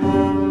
Thank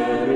époque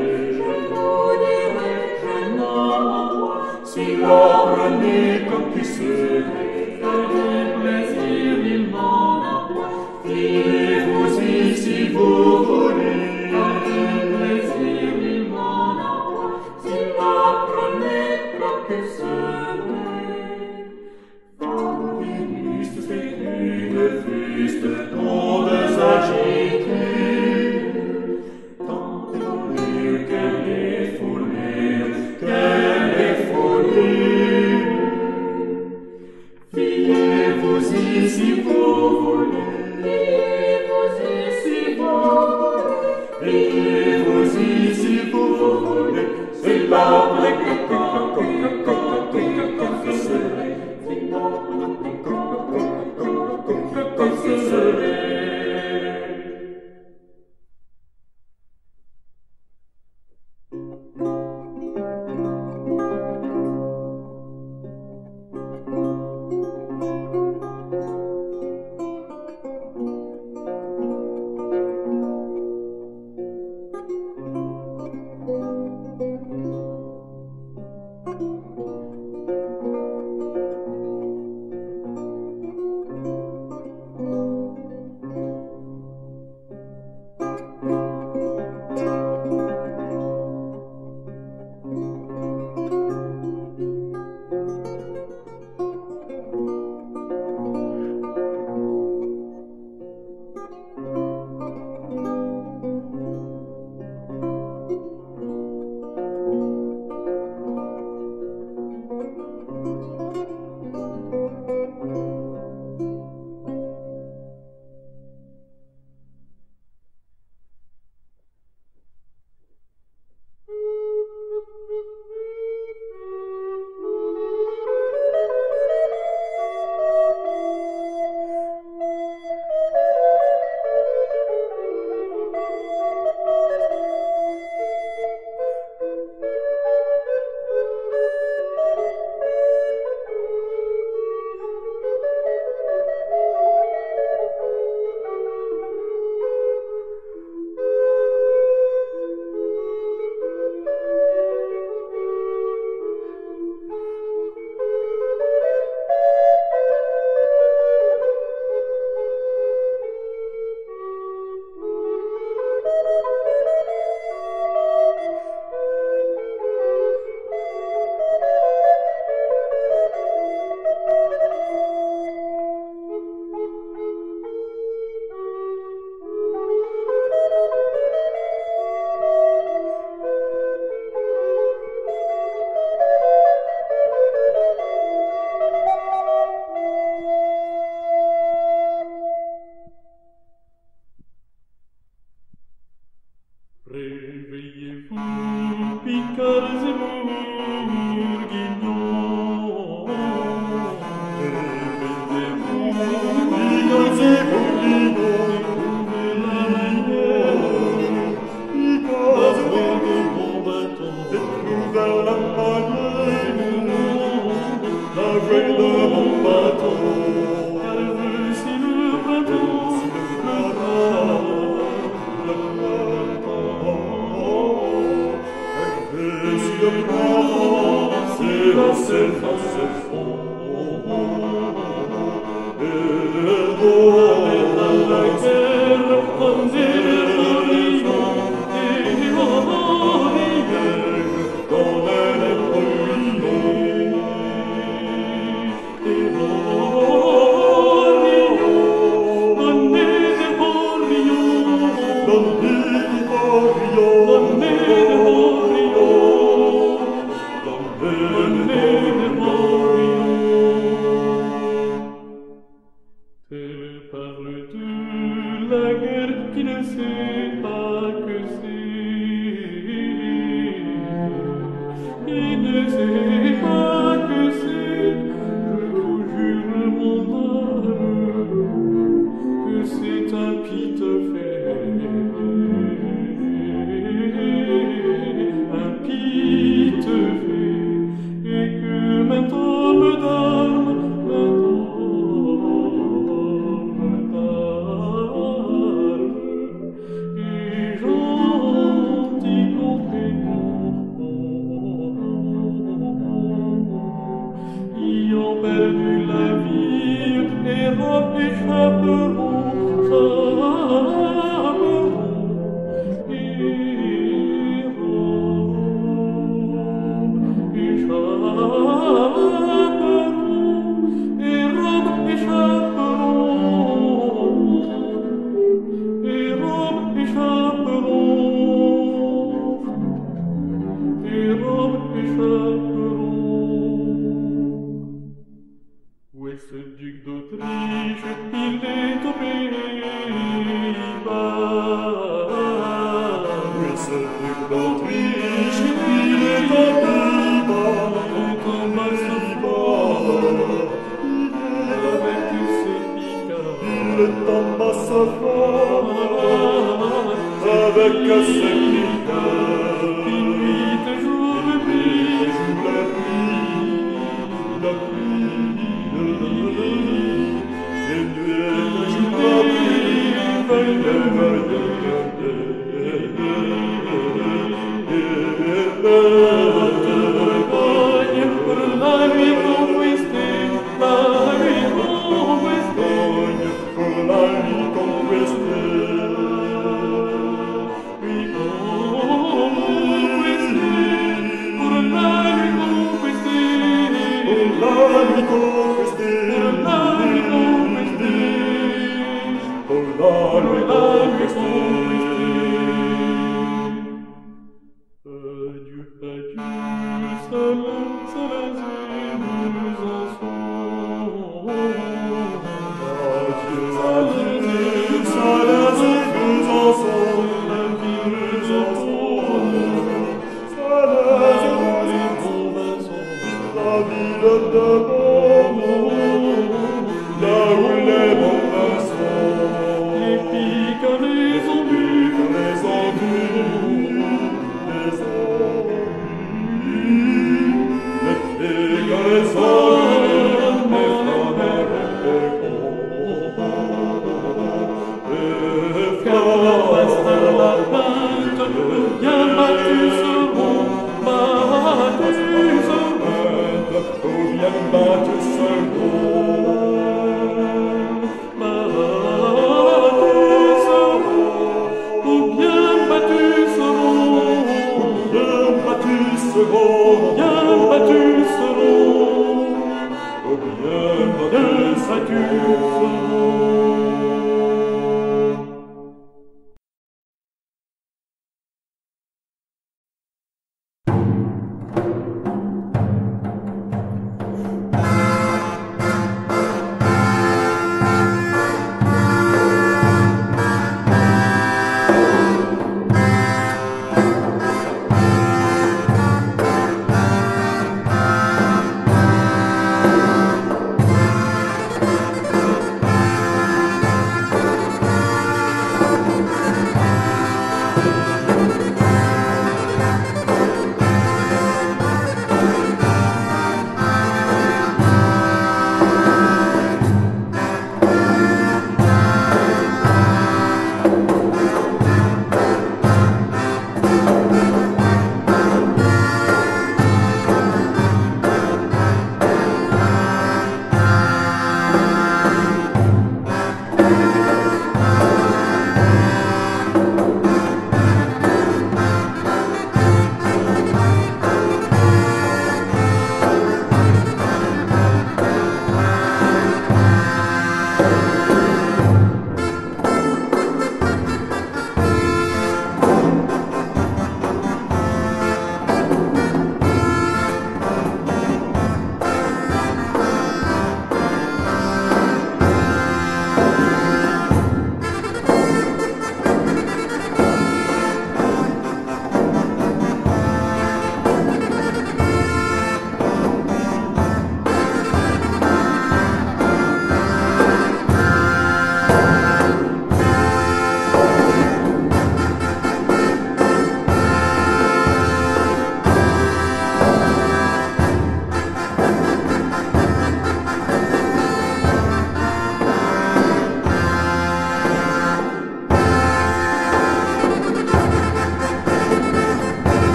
nager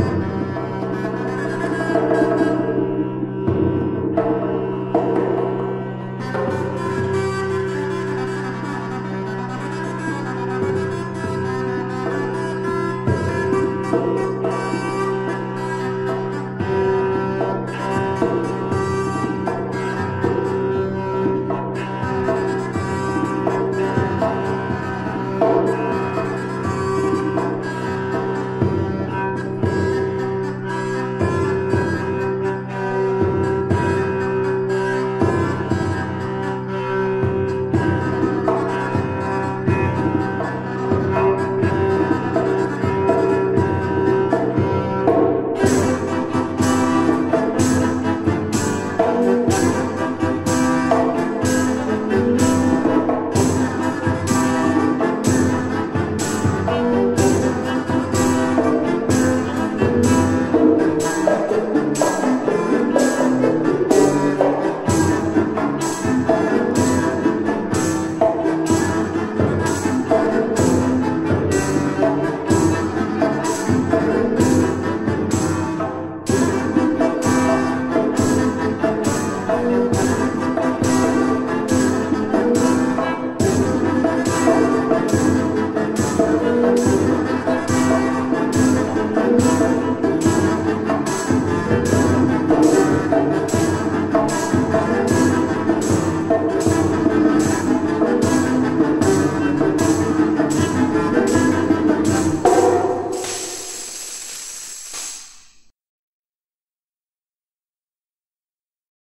Thank